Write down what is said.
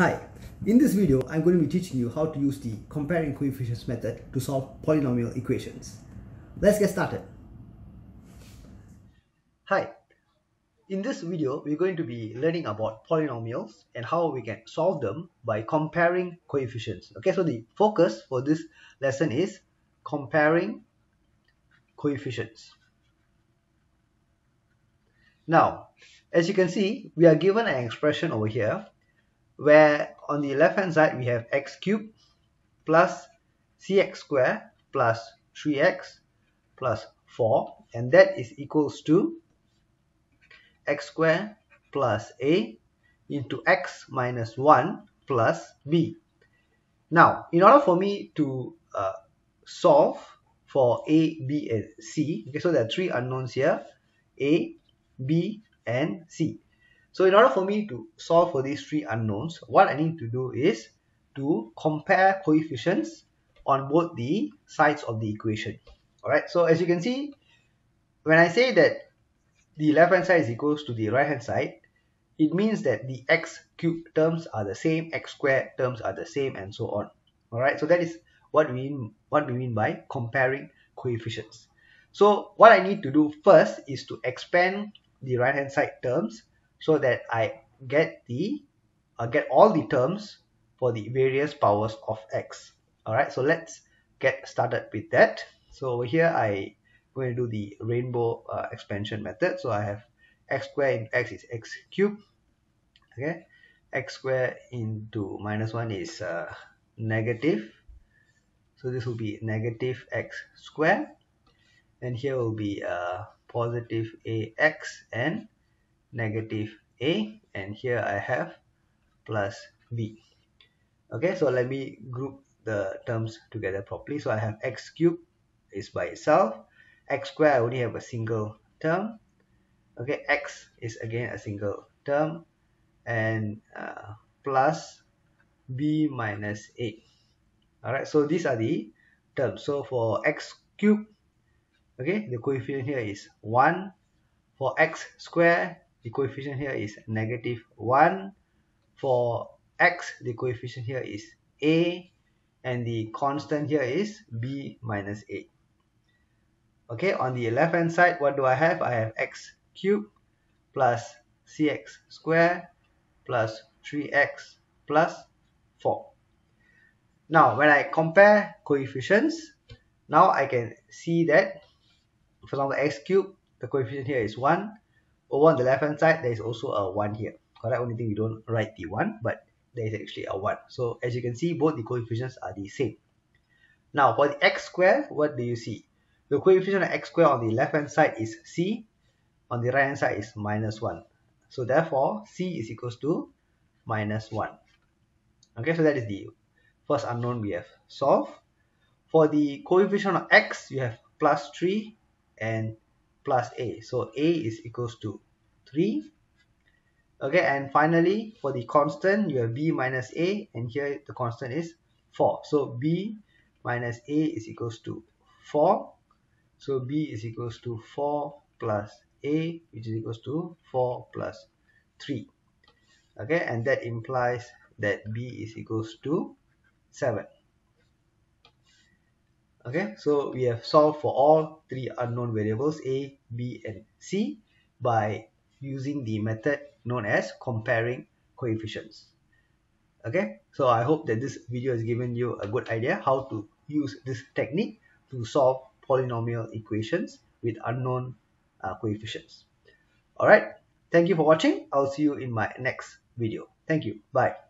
Hi, in this video I'm going to be teaching you how to use the comparing coefficients method to solve polynomial equations. Let's get started. Hi, in this video we're going to be learning about polynomials and how we can solve them by comparing coefficients. Okay, so the focus for this lesson is comparing coefficients. Now, as you can see, we are given an expression over here where on the left hand side we have x cubed plus cx squared plus 3x plus 4 and that is equals to x squared plus a into x minus 1 plus b. Now, in order for me to uh, solve for a, b, and c, okay, so there are three unknowns here, a, b, and c. So in order for me to solve for these three unknowns, what I need to do is to compare coefficients on both the sides of the equation. Alright, so as you can see, when I say that the left hand side is equals to the right hand side, it means that the x cubed terms are the same, x squared terms are the same, and so on. Alright, so that is what we mean, what we mean by comparing coefficients. So what I need to do first is to expand the right hand side terms so that I get the uh, get all the terms for the various powers of x. Alright, so let's get started with that. So over here I going to do the rainbow uh, expansion method. So I have x squared into x is x cubed. Okay, x squared into minus 1 is uh, negative. So this will be negative x squared. And here will be uh, positive ax and negative a and here I have plus b. Okay so let me group the terms together properly. So I have x cubed is by itself. X squared I only have a single term. Okay x is again a single term. And uh, plus b minus a. Alright so these are the terms. So for x cubed okay the coefficient here is 1 for x squared the coefficient here is negative 1 for x the coefficient here is a and the constant here is b minus a. Okay on the left hand side what do I have? I have x cubed plus cx squared plus 3x plus 4 now when I compare coefficients now I can see that for example x cubed the coefficient here is 1 over on the left hand side there is also a 1 here. Correct? Only thing we don't write the 1 but there is actually a 1 so as you can see both the coefficients are the same. Now for the x square what do you see? The coefficient of x square on the left hand side is c on the right hand side is minus 1 so therefore c is equals to minus 1 okay so that is the first unknown we have solved. For the coefficient of x you have plus 3 and plus a. So a is equals to 3 okay and finally for the constant you have b minus a and here the constant is 4 so b minus a is equals to 4 so b is equals to 4 plus a which is equals to 4 plus 3 okay and that implies that b is equals to 7 okay so we have solved for all three unknown variables a b and c by using the method known as comparing coefficients. Okay so i hope that this video has given you a good idea how to use this technique to solve polynomial equations with unknown uh, coefficients. All right thank you for watching. I'll see you in my next video. Thank you. Bye